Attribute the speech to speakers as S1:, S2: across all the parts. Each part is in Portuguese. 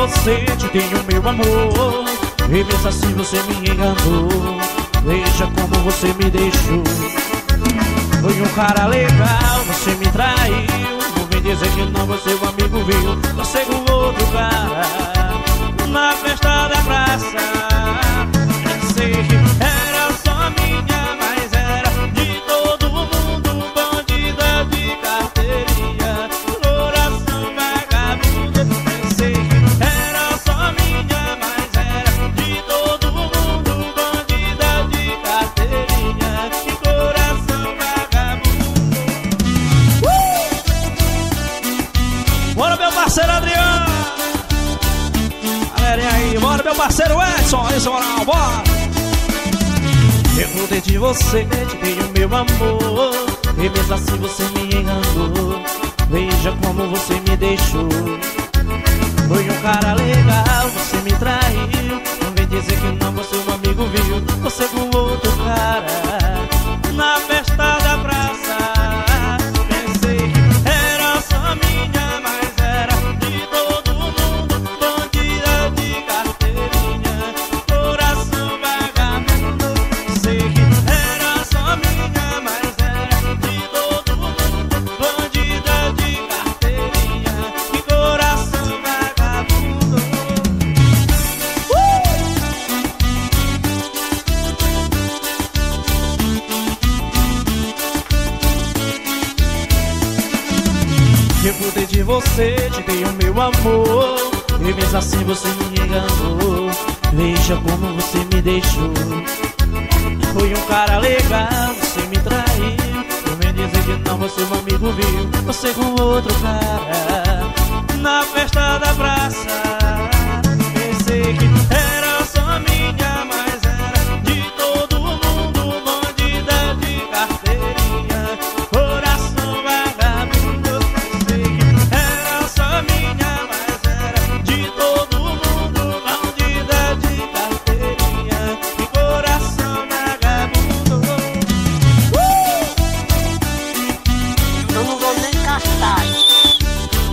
S1: você, te tenho meu amor. Reversa se você me enganou. Veja como você me deixou. Foi um cara legal, você me traiu. Não vem dizer que não, você o amigo viu. Você com outro cara Na festa da praça. desgrudei de você, te dei o meu amor. E mesmo assim você me enganou. Veja como você me deixou. Foi um cara legal, você me traiu. Não vem dizer que não, você é um amigo viu Você com é outro cara.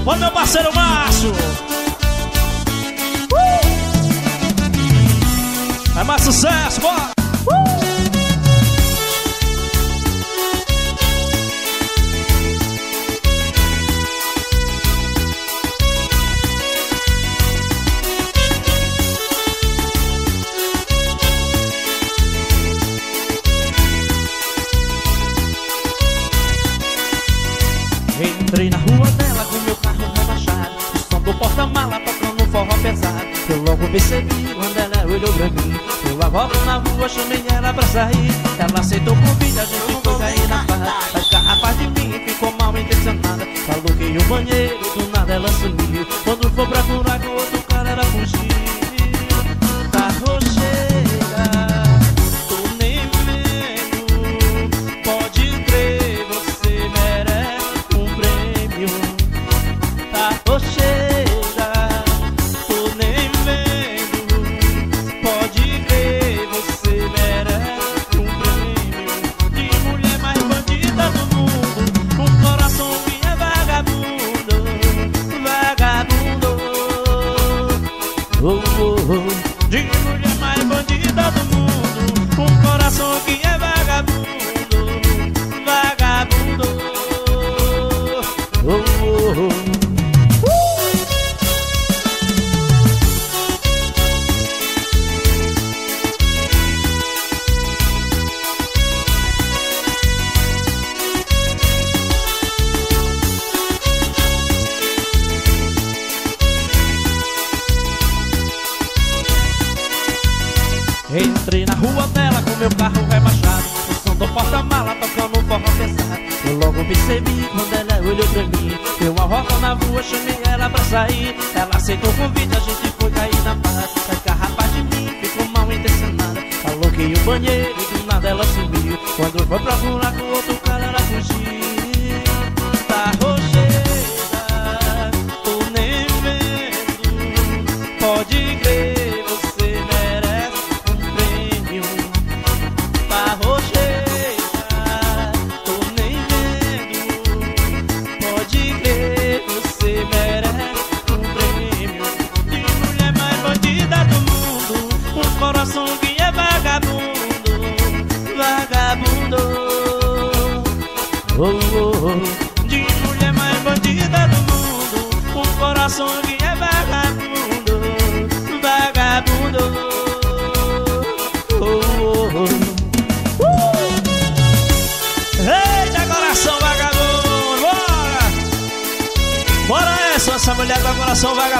S1: Ó meu parceiro Márcio. Uh! É mais sucesso, bora. Entrei na rua né? mala, patrão no forró pesado. Eu logo percebi quando ela olhou pra mim. Eu a robo na rua, chamei ela pra sair. Ela aceitou o convite, a gente foi cair na farra. As garrafas de vinho ficou mal intencionada. Falou que o banheiro, do nada ela sumiu. Quando foi procurar que o outro cara era fugir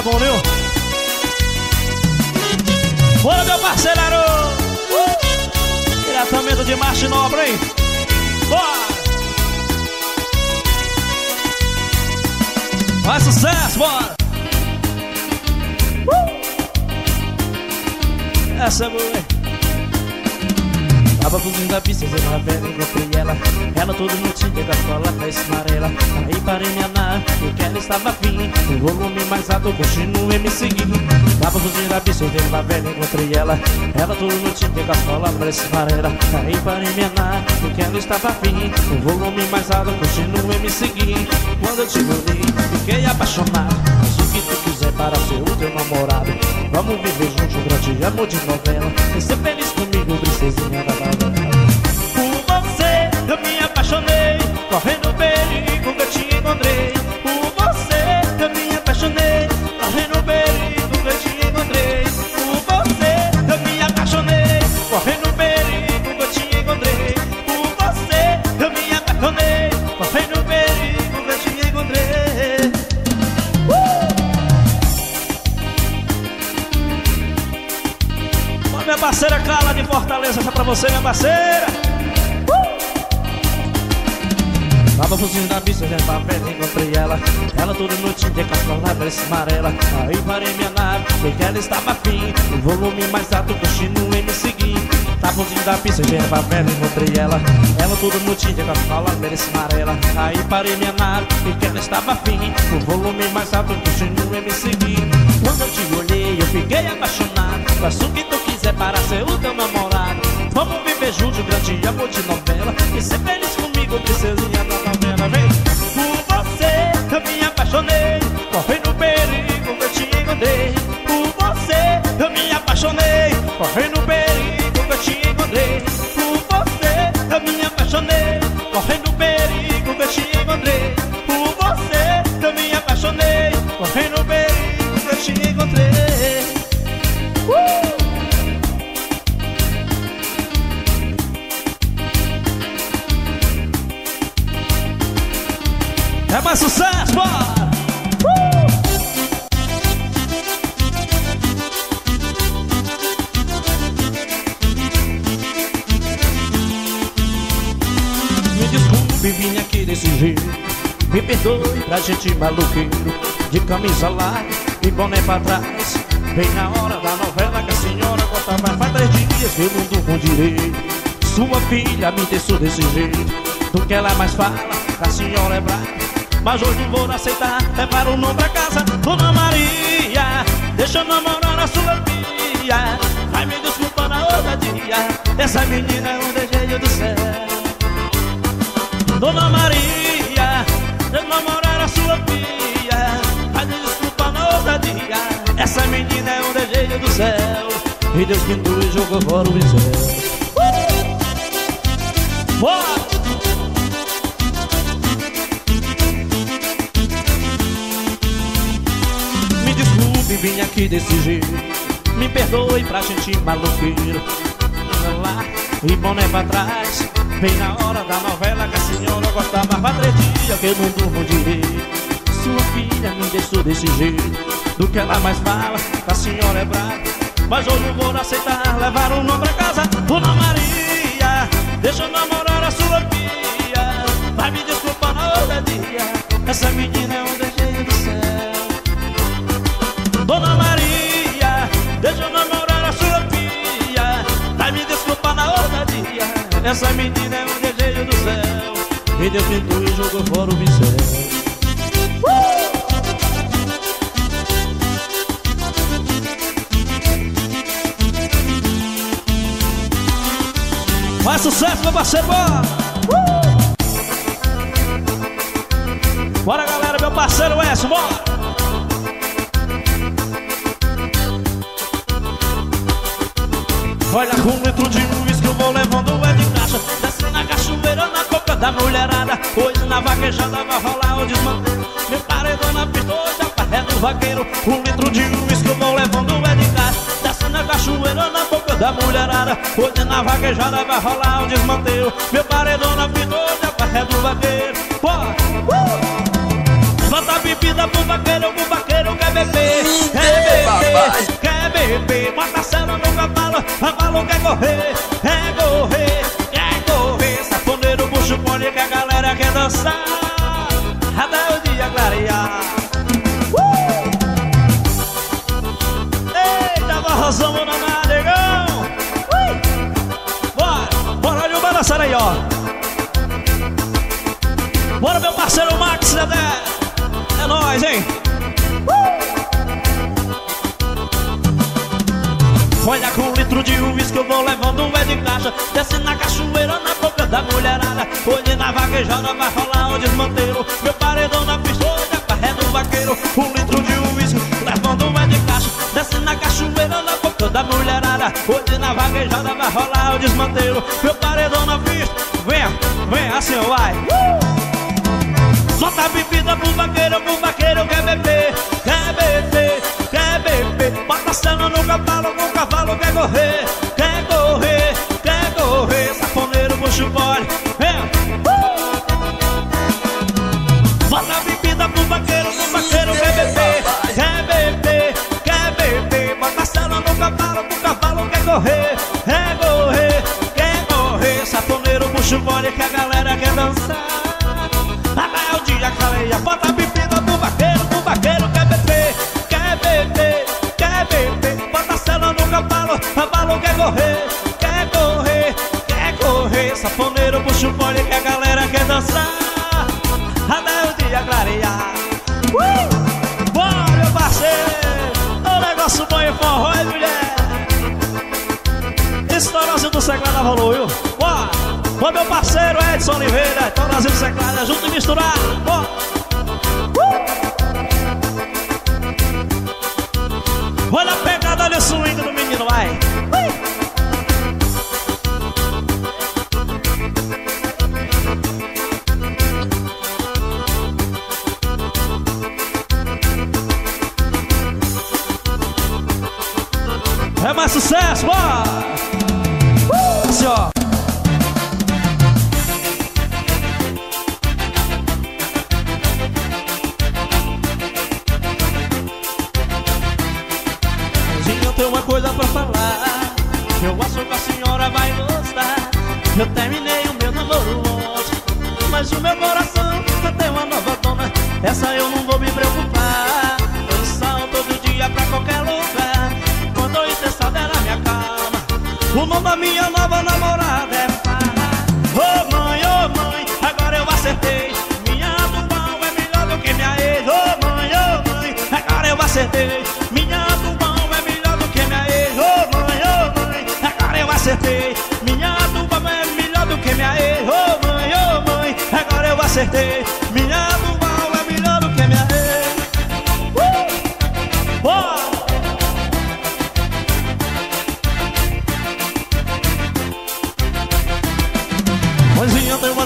S1: vagabundo, viu? Bora, meu parceiro! Uh! Diretamente de Marcha Nobre, hein? Bora! Faz sucesso, bora! Uh! Essa é boa, Tava fugindo da pista, eu tava velha, encontrei ela. Ela toda no tinha com a cola da esmarela. Aí parei minha nave, porque ela estava afim. O volume mais alto, continuei me seguindo. Tava fugindo da pista, eu tava velha, encontrei ela. Ela toda no tinha com a cola da esmarela. Aí parei minha nave, porque ela estava afim. O volume mais alto, continuei me seguindo. Quando eu te olhei, fiquei apaixonado. Mas o que tu quiser para ser o teu namorado? Vamos viver juntos um grande amor de novela. E ser feliz comigo, princesinha da você, minha parceira. Tava fugindo da pista, já tava perto, encontrei ela. Ela toda noite de cascola, esse amarela. Aí parei minha nave, sei que ela estava afim. O volume mais alto, continuei me seguindo Tava fugindo da pista, já tava perto, encontrei ela. Ela toda noite de cascola, esse amarela. Aí parei minha nave, sei que ela estava afim. O volume mais alto, continuei me seguindo Quando eu te olhei, eu fiquei apaixonado. Faça o que tu quiser para ser o teu namorado Vamos viver juntos, grande amor de novela. E ser feliz comigo, princesinha da novela Vem! Por você eu me apaixonei. Correi no perigo eu te encontrei camisa larga e boné pra trás. Bem na hora da novela que a senhora gostava Faz três dias que eu não durmo direito. Sua filha me deixou desse jeito. Do que ela mais fala, a senhora é brava. Mas hoje vou aceitar Levar o nome pra casa. Dona Maria Deixa eu namorar a sua filha. Vai me desculpar na outra dia. Essa menina é um desejo do céu. Dona Maria Deixa eu namorar a sua filha Essa menina é um desejo do céu. E Deus pintou e jogou fora o céu uh! Bora! desculpe, vim aqui desse jeito Me perdoe pra gente maluqueiro. Lá. E boné pra trás. Bem na hora da novela que a senhora gostava Faz três dias que eu não durmo direito. Sua filha me deixou desse jeito Do que ela mais fala, a senhora é brava. Mas hoje eu vou aceitar, levar o nome pra casa Dona Maria, deixa eu namorar a sua filha Vai me desculpar na outra dia. Essa menina é um desejo do céu Dona Maria, deixa eu namorar a sua filha Vai me desculpar na outra dia. Essa menina é um desejo do céu. E Deus pintou e jogou fora o pincel Sucesso, meu parceiro! Uh! Bora, galera, meu parceiro Edson, bora! Olha com litro de luz que eu vou levando é de caixa Desce na cachoeira, na coca da mulherada Hoje na vaquejada vai rolar o desmanteiro Meu paredão na pista hoje a paré do vaqueiro Um litro de uísque eu vou levando é de casa Desce na cachoeira na boca da mulherada Hoje na vaquejada vai rolar o desmanteiro Meu paredão na pista hoje a paré do vaqueiro. Bora! Uh! Bota bebida pro vaqueiro, pro vaqueiro quer beber. Quer beber, quer beber. Bota cela no cavalo, cavalo quer correr. Quer correr, quer correr. Safoneiro, bucho, pone que a galera quer dançar. Até o dia clarear. Uh! Eita, barrosamos na balançar aí, ó. Bora, meu parceiro Max Dedé É nóis, hein? Olha com um litro de uísque eu vou levando um é de caixa Desce na cachoeira na boca da mulherada. Hoje na vaquejada vai rolar o desmanteiro Meu paredão na pista hoje é parré do vaqueiro. Um litro de uísque levando um é de caixa Desce na cachoeira na boca da mulherada Hoje na vaquejada vai rolar o desmanteiro Meu paredão na pista. Venha, venha assim vai. Uh! Solta a bebida pro vaqueiro, pro vaqueiro quer beber. Quer beber, quer beber. Bota cena no cavalo, no cavalo quer correr. Quer correr, quer correr. Safoneiro, bucho, pole Vem! Bota a bebida pro vaqueiro, pro vaqueiro quer beber Quer beber, quer beber Bota a cela no cavalo, cavalo quer correr Quer correr, quer correr Safoneiro puxa o fone que a galera quer dançar Até o dia clarear uh! Bora meu parceiro O negócio bom e forró, hein, mulher Estourazinho do Seclada rolou, viu? Bora! Ô meu parceiro Edson Oliveira, então Brasil Seclada, junto e misturado. Ó. Olha a pegada de swing do menino, vai. É mais sucesso, bora! Uh! Assim, ó.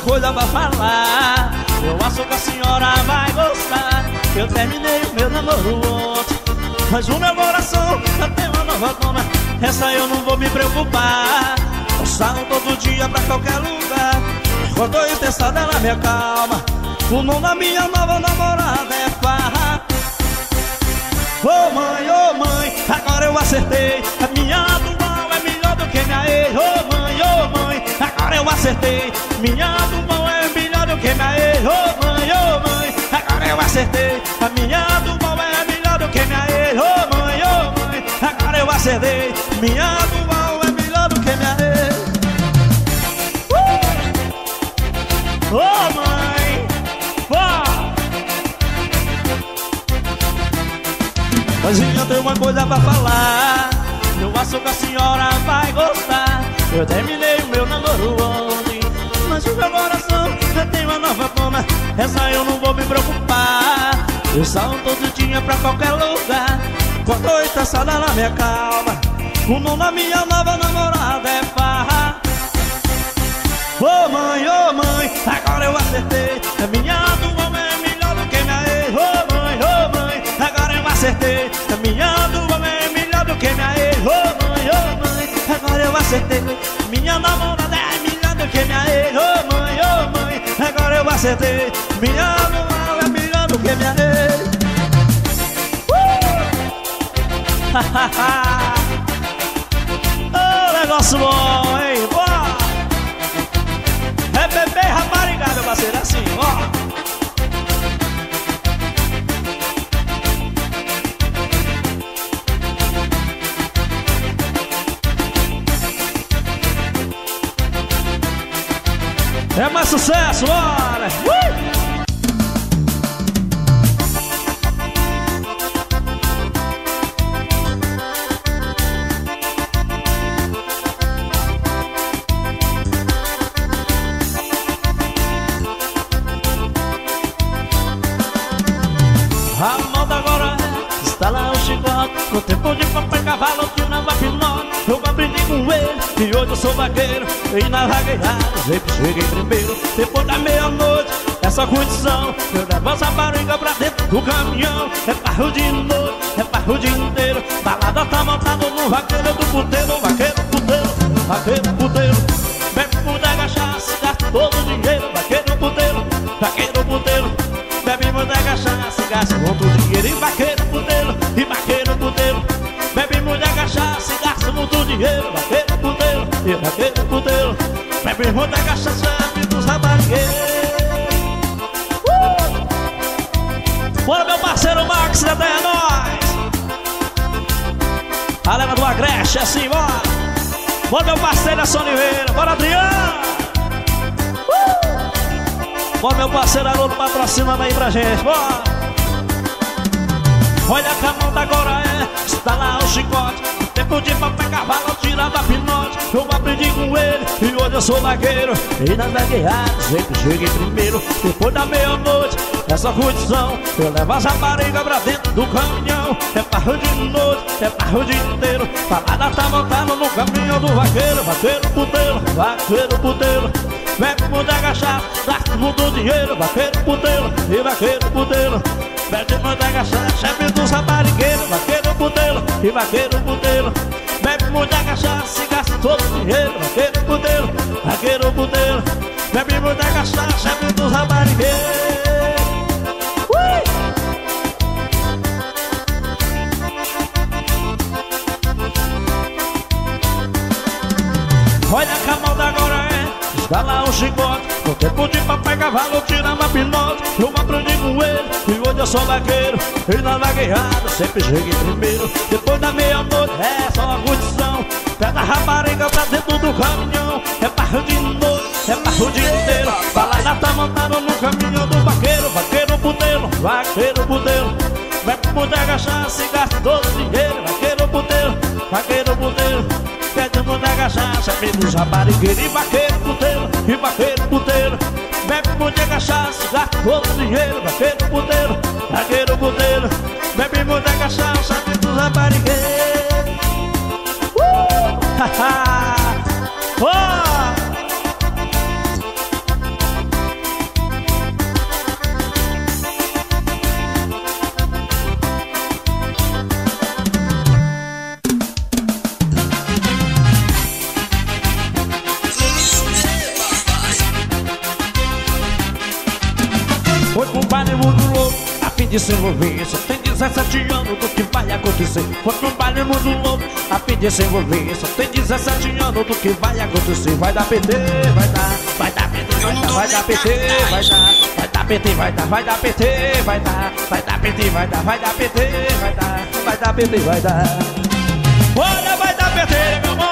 S1: Coisa pra falar. Eu acho que a senhora vai gostar. Eu terminei o meu namoro ontem Mas o meu coração já tem uma nova dona Essa eu não vou me preocupar. Eu saio todo dia pra qualquer lugar. Quando eu estressada ela me acalma. O nome da minha nova namorada é Farra. Ô oh, mãe, ô oh, mãe, agora eu acertei. A minha atual é melhor do que minha ex. Ô oh, mãe, agora eu acertei. Minha atual é melhor do que minha ex Ô oh, mãe, ô oh, mãe, agora eu acertei. A minha atual é melhor do que minha ex Ô oh, mãe, ô oh, mãe, agora eu acertei. Minha atual é melhor do que minha ex uh! Ô oh, mãe, oh! Mas eu tenho uma coisa pra falar. Eu acho que a senhora vai gostar Eu terminei o meu namoro ontem Mas o meu coração já tem uma nova dona Essa eu não vou me preocupar. Eu saio todo dia pra qualquer lugar. Quando eu estressada ela me acalma O nome da minha nova namorada é Farra. Ô oh, mãe, ô oh, mãe, agora eu acertei. A minha acertei. Minha namorada é melhor do que minha ex. Ô oh, mãe, ô oh, mãe, agora eu acertei. Minha namorada é melhor do que minha ex. Uh! negócio bom, hein? Bora! É bebê raparigada, parceiro, assim, ó. É mais sucesso, bora! Uh! Eu sou vaqueiro E na vagueirada sempre cheguei primeiro. Depois da meia-noite, essa condição Eu levo essa barriga pra dentro do caminhão. É carro de noite, é carro o dia inteiro. Balada tá montado no vaqueiro do puteiro Vaqueiro, puteiro, vaqueiro, puteiro. Bebe muita cachaça, gasta todo o dinheiro Vaqueiro, puteiro, vaqueiro, puteiro. Bebe muita cachaça, gasta todo o dinheiro E vaqueiro, puteiro, e vaqueiro cachaça e gasta muito dinheiro Vaqueiro, puteiro e vaqueiro, puteiro Bebe rabarigueiros uh! Bora meu parceiro Max, até é nóis Galera do Agreste, é assim, bora. Bora meu parceiro Nelson Oliveira, bora Adriano. Uh! Bora meu parceiro Haroldo patrocinando aí pra gente, bora. Olha a mão da agora é, está lá o chicote Tempo de papai cavalo tirava pinote Eu aprendi com ele e hoje eu sou vaqueiro. E nas vagueadas sempre cheguei primeiro. Depois da meia-noite, essa condição Eu levo as raparigas pra dentro do caminhão. É parro de noite, é parro o dia inteiro. Parada tá montada no caminhão do vaqueiro. Vaqueiro puteiro, vaqueiro puteiro. Bebe muita cachaça, gasta muito dinheiro. Vaqueiro puteiro e vaqueiro puteiro. Bebe muita cachaça, chefe e vaqueiro puteiro Bebe muita cachaça e gasta todo o dinheiro Vaqueiro puteiro, vaqueiro puteiro Bebe muita cachaça, chefe dos raparigueiros é Está lá o chicote No tempo de papai cavalo tirava pinote Eu aprendi com ele E hoje eu sou vaqueiro E na vagueada sempre cheguei primeiro. Depois da meia-noite é só uma condição Pega a rapariga pra dentro do caminhão É barro de noite, é barro dia inteiro Balada tá montada no caminhão do vaqueiro Vaqueiro puteiro, vaqueiro puteiro. Vai pro boteco cachaça e gasta todo o dinheiro Vaqueiro puteiro, vaqueiro puteiro Pegando na cachaça, menos raparigueiro E vaqueiro puteiro, e vaqueiro puteiro Bebe muita cachaça, gasta todo dinheiro Vaqueiro puteiro, vaqueiro puteiro Bebe muita cachaça, menos raparigueiro Uh! Haha! oh! De se envolver Só tem 17 anos do que vai acontecer. Foi um baile louco a fim de se envolver Só tem 17 anos do que vai acontecer. Vai dar PT, vai dar, vai dar PT, vai dar, vai dar PT, vai dar Vai dar PT, vai dar, vai dar PT, vai dar Vai dar PT, vai dar, vai dar PT, vai dar Vai dar PT, vai dar. Olha, vai dar PT, meu amor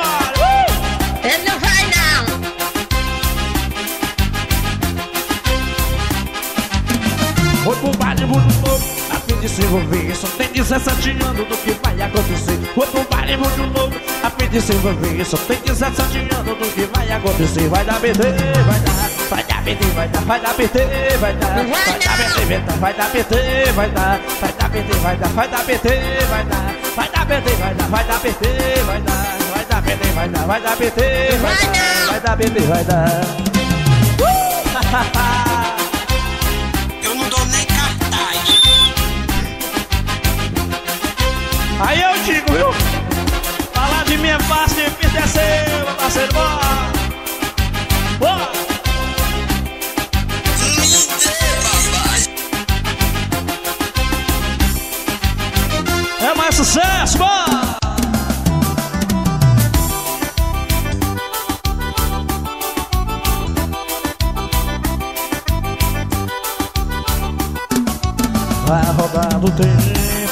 S2: não
S1: Foi pro baile muito de se envolver Só tem 17 anos do que vai acontecer Outro baile muito novo a fim de se envolver Só tem 17 anos do que vai acontecer Vai dar PT, vai dar Vai dar PT, vai dar, vai dar PT, vai dar Vai dar PT, vai dar, vai dar vai dar Vai dar vai dar, vai dar PT, vai dar Vai dar PT, vai dar, vai dar PT, vai dar Vai dar PT, vai dar, vai dar PT, vai dar Vai dar PT, vai dar
S2: Eu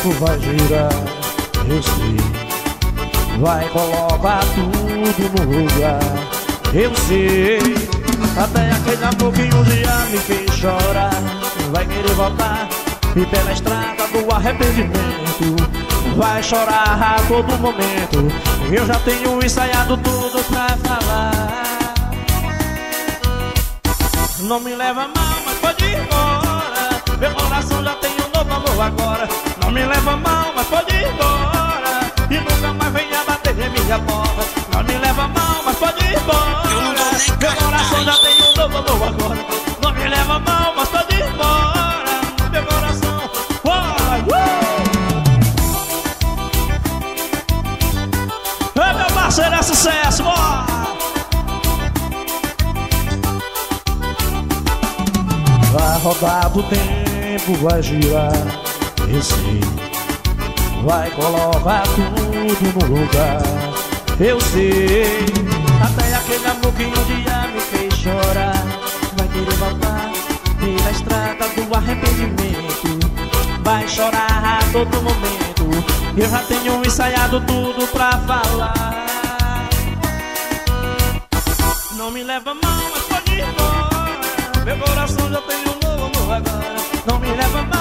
S1: tempo, vai girar, eu sei. Vai colocar tudo no lugar, eu sei. Até aquele amor que um dia me fez chorar, vai querer voltar. E pela estrada do arrependimento, vai chorar a todo momento. Eu já tenho ensaiado tudo pra falar. Não me leva mal, mas pode ir embora. Meu coração já tem um novo amor agora. Não me leva mal, mas pode ir embora. E nunca mais venha bater minha porta. Não me leva mal, mas pode ir embora. Meu coração já tem um novo amor agora. Não me leva mal, mas pode ir embora. Meu coração vai. Uh! Ei, meu parceiro, é sucesso, bora! Vai rodar do tempo, vai girar, Vai colocar tudo no lugar, eu sei. Até aquele amor que um dia me fez chorar, vai querer voltar pela estrada do arrependimento. Vai chorar a todo momento. Eu já tenho ensaiado tudo pra falar. Não me leva mal, mas pode ir embora. Meu coração já tem um novo amor agora. Não me leva mal,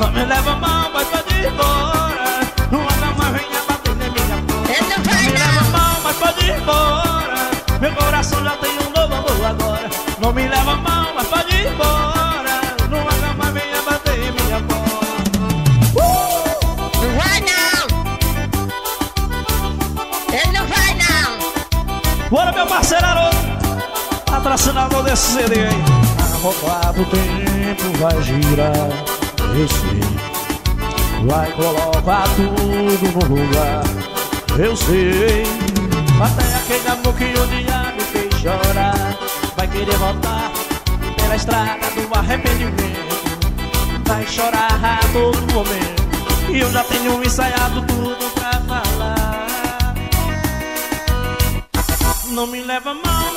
S1: Não me leva mal, mas pode ir embora. Nunca mais venha bater em minha porta.
S2: Ele não
S1: me leva mal, mas pode ir embora. Meu coração já tem um novo amor agora. Não me leva mal, mas pode ir embora. Nunca mais venha bater em minha porta.
S2: Não vai não. Ele não vai não.
S1: Bora, meu parceiro Haroldo, patrocinador desse CD aí. A roda do tempo vai girar, sei. Vai colocar tudo no lugar, eu sei. Até aquele amor que um dia me fez chorar, vai querer voltar pela estrada do arrependimento. Vai chorar a todo momento. E eu já tenho ensaiado tudo pra falar. Não me leva mal,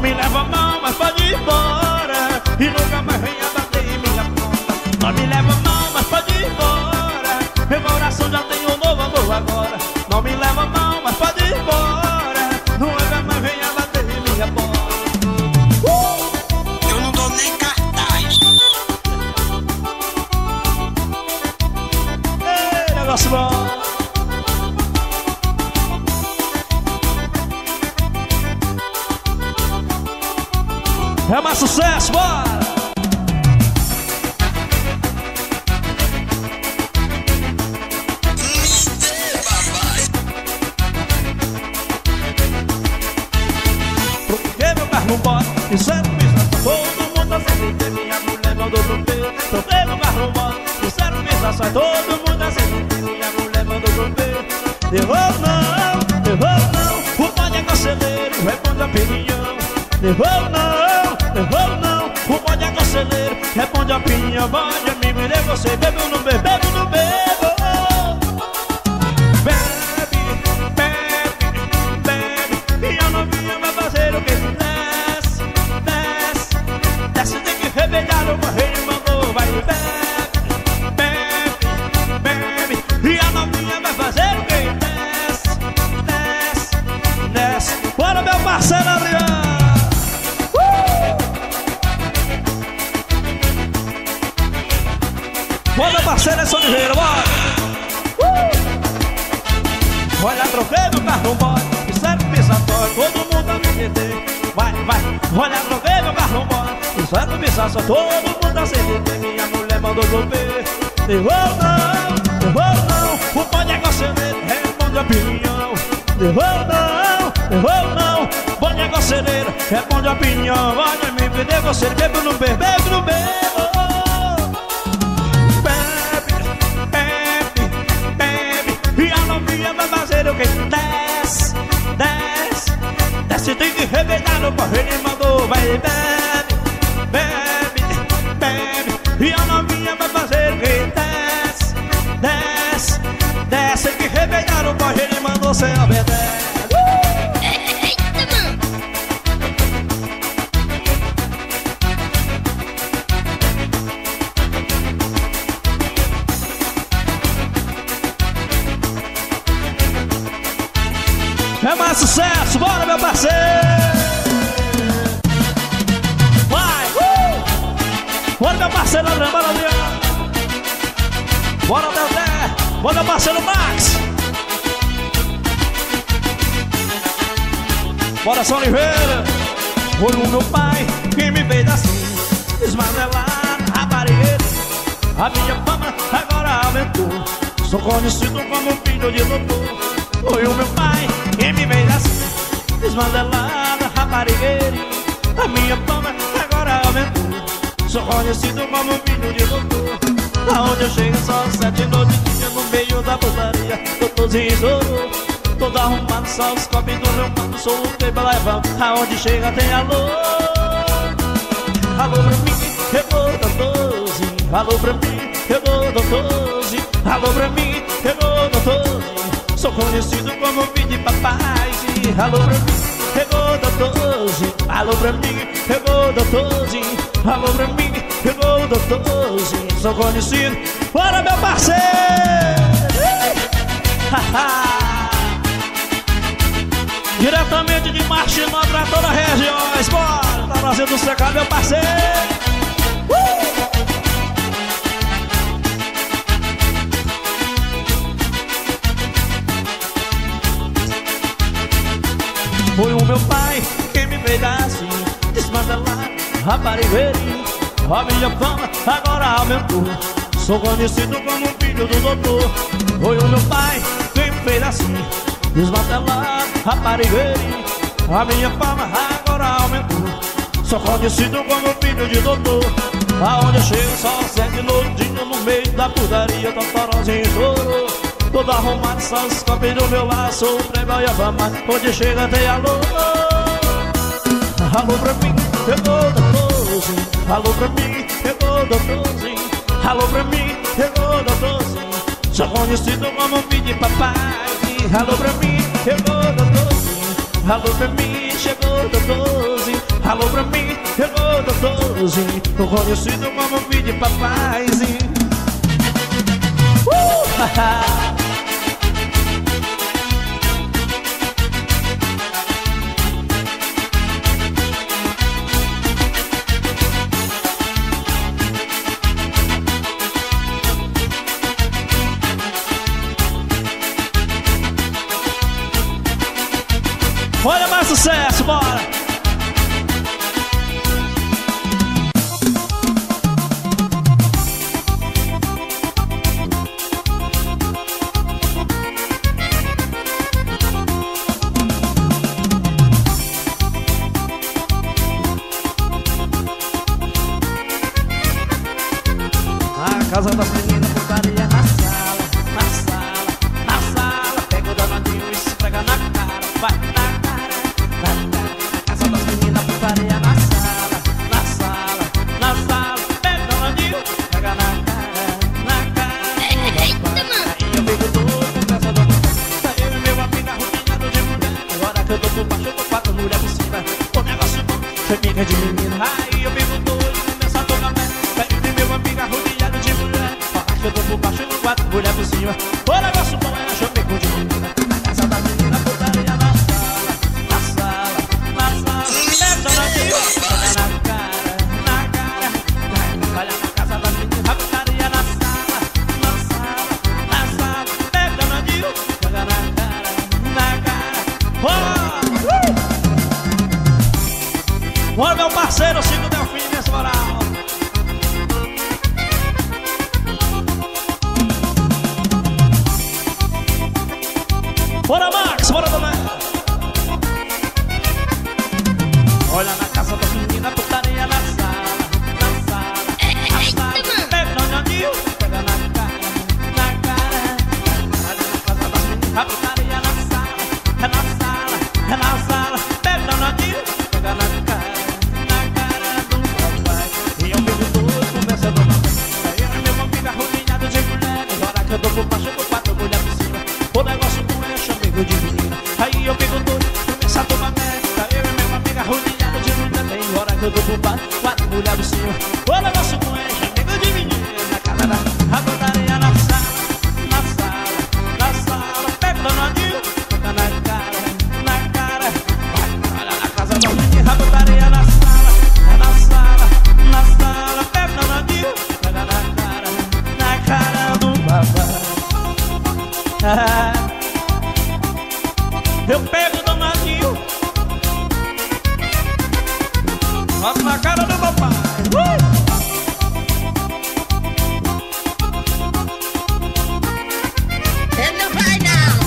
S1: me leva mal, É mais sucesso, bora! Porque meu carro não pode? E sempre me trata Todo mundo tem Minha mulher mandou pro meu Porque meu carro não pode? E sempre me trata Todo mundo tem Minha mulher mandou pro meu Eu vou não, eu vou não. O pode é conselheiro Responde a opinião. Eu vou não, Responde a opinião Pode amigo e você Bebo ou não bebo, vai, vai Olha, troquei meu carro, bora Isso é começar só todo mundo acender Minha mulher mandou chover Eu vou não, eu não O pode é você responde a opinião. Eu vou não, eu vou não Bom negocieiro, responde a opinião. Olha, me pedir você, bebo no bebo, bebo no bebo Se tem que rebeitar no correio, ele mandou Vai bebe, bebe, bebe. E a novinha vai fazer o que desce, desce, desce Tem que rebeitar no correio, ele mandou Cê obedece Vai! Uh! Bora meu parceiro Adriano, bora Adriano! Bora Dedé! Bora meu parceiro Max! Bora São Oliveira! Foi o meu pai que me fez assim Desmanelado, raparigueiro A minha fama agora aumentou Sou conhecido como filho de doutor Foi o meu pai quem me fez assim Desmantelada, raparigueira. A minha fama agora aumentou Sou conhecido como filho de doutor. Aonde eu chego só sete noites No meio da putaria. Doutorzinho Todo arrumado, só os copos do meu mano Sou o tempo levão Aonde chega tem alô. Alô pra mim, eu dou doutorzinho. Alô pra mim, eu dou doutorzinho. Alô pra mim, eu dou doutorzinho. Sou conhecido como filho de papai Alô pra mim, pegou doutorzinho Alô pra mim, pegou doutorzinho Alô pra mim, pegou doutorzinho Sou conhecido, bora meu parceiro. Diretamente de Marchinó pra toda a região. Bora, tá trazendo o secado meu parceiro Foi o meu pai quem me fez assim Desmantelar, raparigueirinho A minha fama agora aumentou. Sou conhecido como filho do doutor. Foi o meu pai quem me fez assim Desmantelar, raparigueirinho A minha fama agora aumentou. Sou conhecido como filho de doutor. Aonde eu chego só sete lourdinho no meio da putaria Totorozinho chorou Todo arrumado, só os copos do meu laço. O playboy a fama, onde chega tem alô Alô pra mim, pegou doutorzinho Alô pra mim, pegou doutorzinho Alô pra mim, pegou doutorzinho Sou conhecido como de papai. Alô pra mim, pegou doutorzinho Alô pra mim, chegou doutorzinho Alô pra mim, pegou doutorzinho Sou conhecido como de papaizinho Uh! Olha mais sucesso, bora!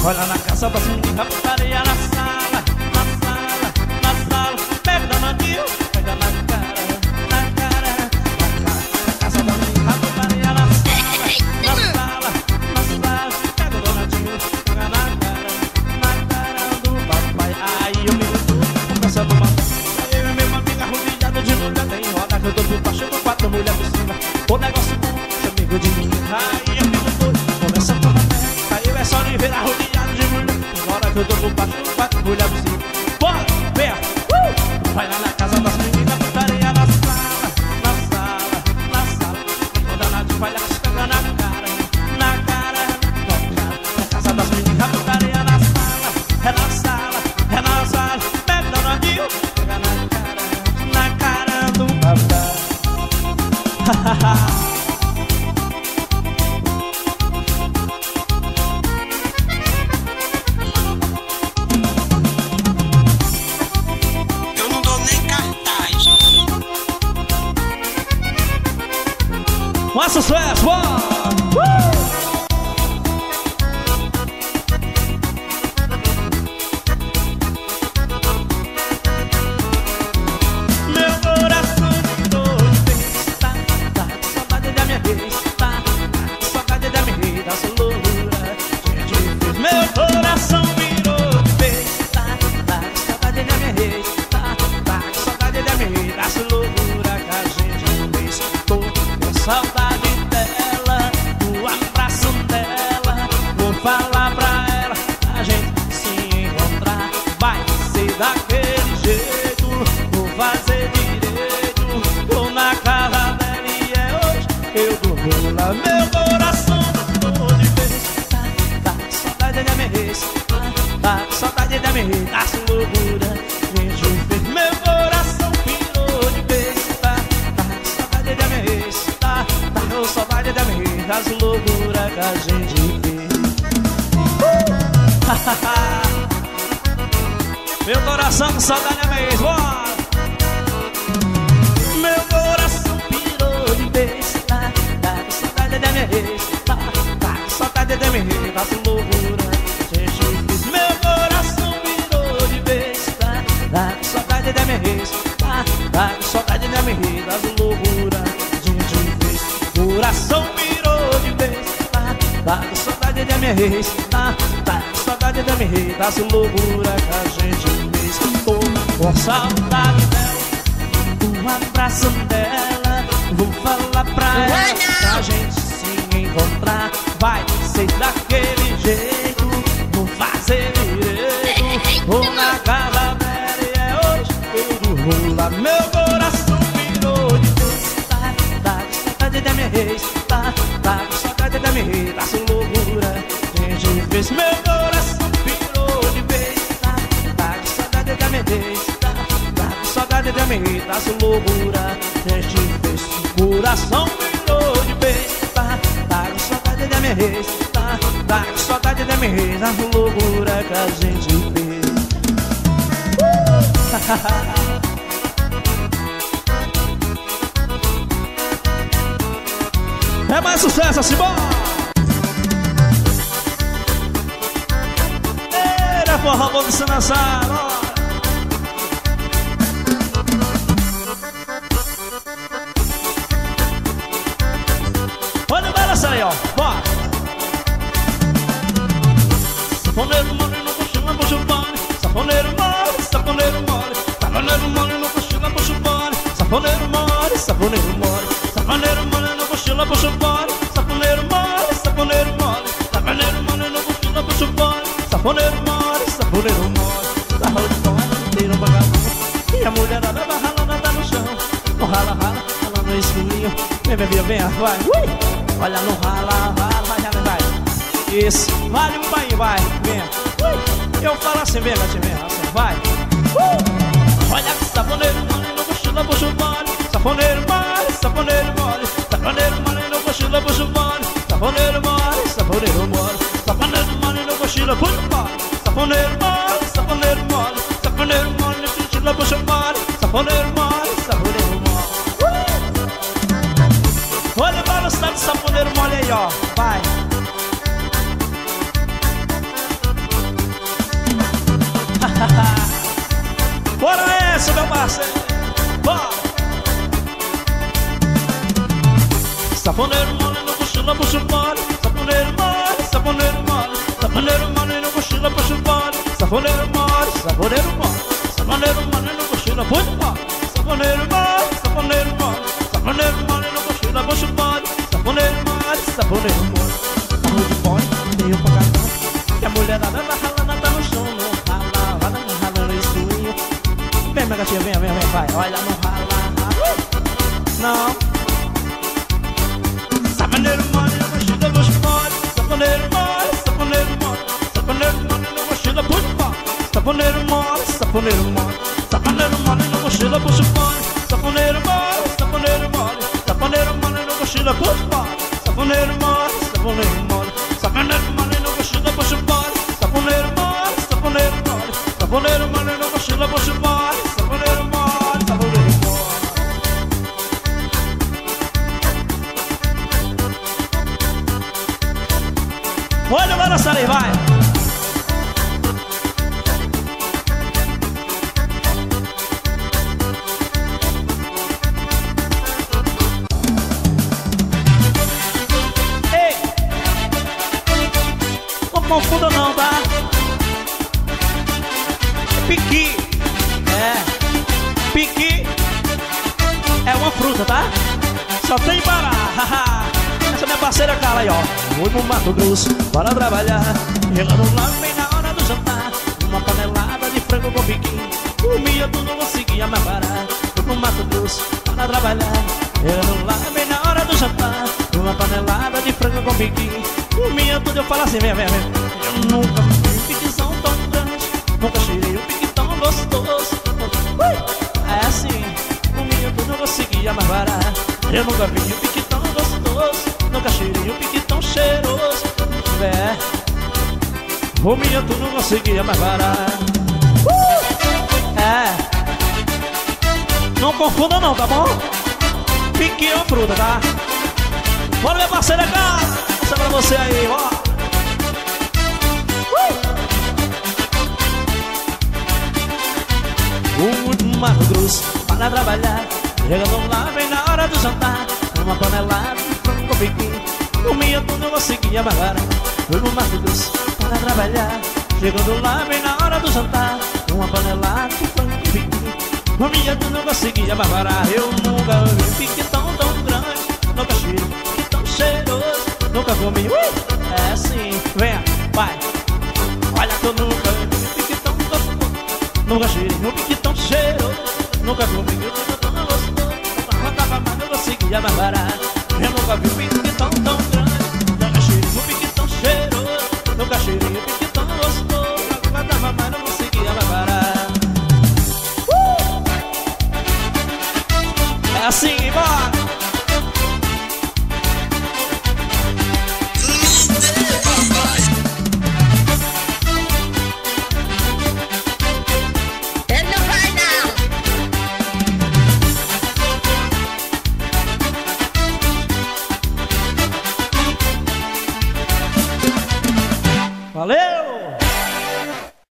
S1: Olha na casa, pra cima, na putaria, na vez Ah, tá, saudade da minha rei Das loucuras que a gente fez. Tô com saudade dela Um abraço dela Vou falar pra ela. faz loucura Desde desse coração virou de vez Tá, tá com saudade da minha reis Tá, tá com saudade da minha reis A loucura que a gente fez uh! É mais sucesso, Simão! Eita, forró, vamos se lançar! Saponeiro mole no cochilo, puxa o pano Saponeiro mole, saponeiro mole. Saponeiro mole no cochilo, puxa o pano Saponeiro mole, saponeiro mole. Saponeiro mole no cochilo, puxa o pano Saponeiro mole, saponeiro mole. Saponeiro mole no cochilo, puxa o pano Saponeiro mole, saponeiro mole. Da rua de fora, tira um vagabundo. E a mulherada vai ralando, tá no chão. Rala, rala, rala no escurinho. Vem, vem, vem, vem, vai. Ui! Olha no rala, rala, vai, vai isso, vale um pai, vai, vem. Uh, eu falo assim, vem, gatinho, vem, assim, vai. Uh, olha que saponeiro mole no cochilo, puxa o mole. Saponeiro mole, saponeiro mole. Saponeiro mole no cochilo, puxa o mole. Saponeiro mole, saponeiro mole. Saponeiro mole no cochilo, puxa o mole. Saponeiro mole, saponeiro mole. Saponeiro mole no cochilo, puxa o mole. Saponeiro mole, Saponeiro mole no cochilo, puxa o mole Saponeiro mole, saponeiro mole Saponeiro mole no cochilo, puxa o mole Saponeiro mole, saponeiro mole Saponeiro mole no cochilo, puxa o mole Saponeiro mole, saponeiro mole Saponeiro mole no cochilo, puxa o mole Saponeiro mole, saponeiro mole Arroz de pó, meio pra Que a mulherada vai vem, vem, vem, vai Olha no rala, Não Saponeiro mole no cochilo, puxa o mole Saponeiro mole, saponeiro mole Saponeiro mole no cochilo, puxa o mole Saponeiro mole, saponeiro mole Saponeiro mole no cochilo, puxa o mole Saponeiro mole, saponeiro mole Saponeiro mole no cochilo, puxa o mole Saponeiro mole, saponeiro mole Saponeiro mole no cochilo, puxa o mole Saponeiro mole, saponeiro mole Saponeiro aí, vai! Ei! Não confunda não, tá? Piqui É Piqui É uma fruta, tá? Só tem é minha parceira Carla aí, ó. Fui pro Mato Grosso para trabalhar. Chegando lá bem na hora do jantar. Uma panelada de frango com piqui Comia tudo, não conseguia mais parar. Fui pro Mato Grosso para trabalhar. Chegando lá bem na hora do jantar. Uma panelada de frango com piqui Comia tudo, eu falo assim, vem, vem, vem. Eu nunca vi um piquizão tão grande. Nunca cheirei um pique tão gostoso. Ui! É assim, comia tudo, não conseguia mais parar. Eu nunca vi um pique Nunca cheirei um pique tão cheiroso. É. Comia tudo, não conseguia mais parar uh! É. Não confunda não, tá bom? Pique é fruta, tá? Bora minha parceira cá. Essa é pra você aí, ó. No Mato Grosso para trabalhar. Chegando lá bem na hora do jantar. Uma panelada piqui Comia tudo, não conseguia parar Fui no Mato Grosso para trabalhar Chegando lá bem na hora do jantar Uma panelada de com piqui Comia tudo, não conseguia parar Eu nunca vi um tão, tão grande Nunca cheirei um pique tão cheiroso Nunca comi, ui, é assim Vem, vai Olha que eu nunca vi um pique tão gostoso Nunca cheirei um tão cheiroso Nunca comi pique tão gostoso Não tava mais, não conseguia mais parar Eu